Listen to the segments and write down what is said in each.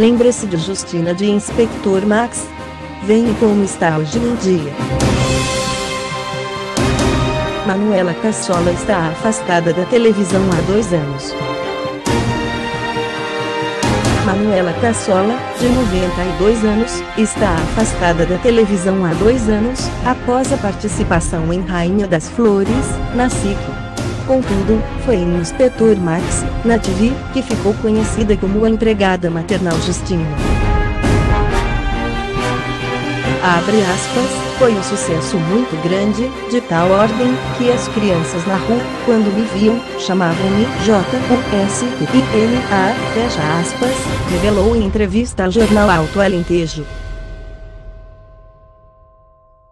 Lembra-se de Justina de Inspector Max? Vem como está hoje em dia. Manuela Cassola está afastada da televisão há dois anos. Manuela Cassola, de 92 anos, está afastada da televisão há dois anos, após a participação em Rainha das Flores, na SIC. Contudo, foi em Inspetor Max, na TV, que ficou conhecida como a empregada maternal Justina. Abre aspas, foi um sucesso muito grande, de tal ordem, que as crianças na rua, quando me viam, chamavam-me J-U-S-T-I-N-A, fecha aspas, revelou em entrevista ao jornal Alto Alentejo.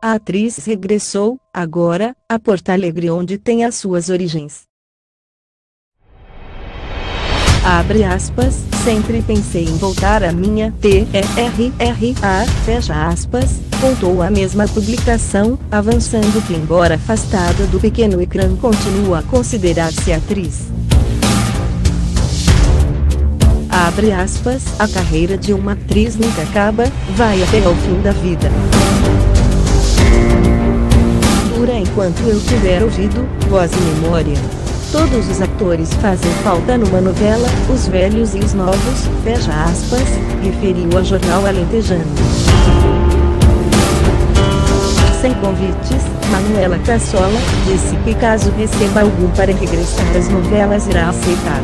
A atriz regressou, agora, a Porto Alegre onde tem as suas origens. Abre aspas, sempre pensei em voltar à minha T-E-R-R-A, fecha aspas, contou a mesma publicação, avançando que embora afastada do pequeno ecrã continua a considerar-se atriz. Abre aspas, a carreira de uma atriz nunca acaba, vai até ao fim da vida. Enquanto eu tiver ouvido, voz e memória. Todos os atores fazem falta numa novela, os velhos e os novos, fecha aspas, referiu ao jornal Alentejano. Sem convites, Manuela Cassola disse que caso receba algum para regressar às novelas irá aceitar.